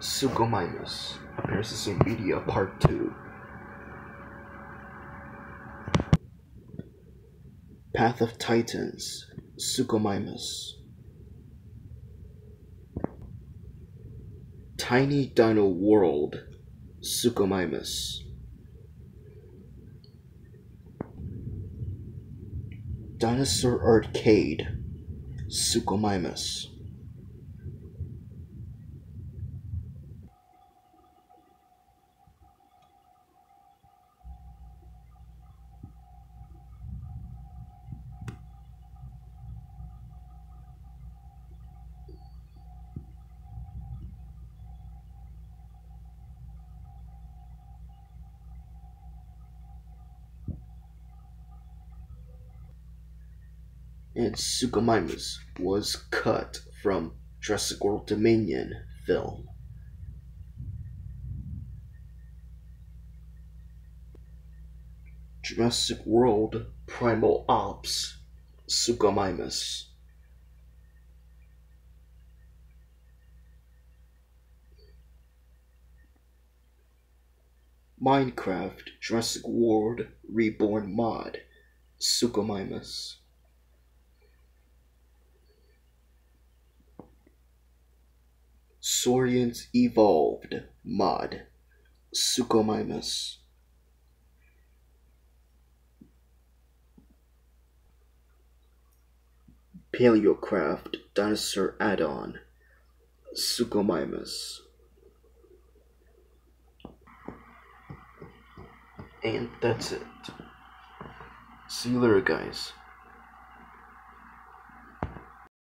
Suchomimus, Parasite Media Part 2. Path of Titans, Suchomimus. Tiny Dino World, Suchomimus. Dinosaur Arcade, Suchomimus. And Suchomimus was cut from Jurassic World Dominion film. Jurassic World Primal Ops Suchomimus. Minecraft Jurassic World Reborn mod Suchomimus. Saurians Evolved mod Suchomimus. Paleocraft Dinosaur Add-on Suchomimus. And that's it. See you later, guys.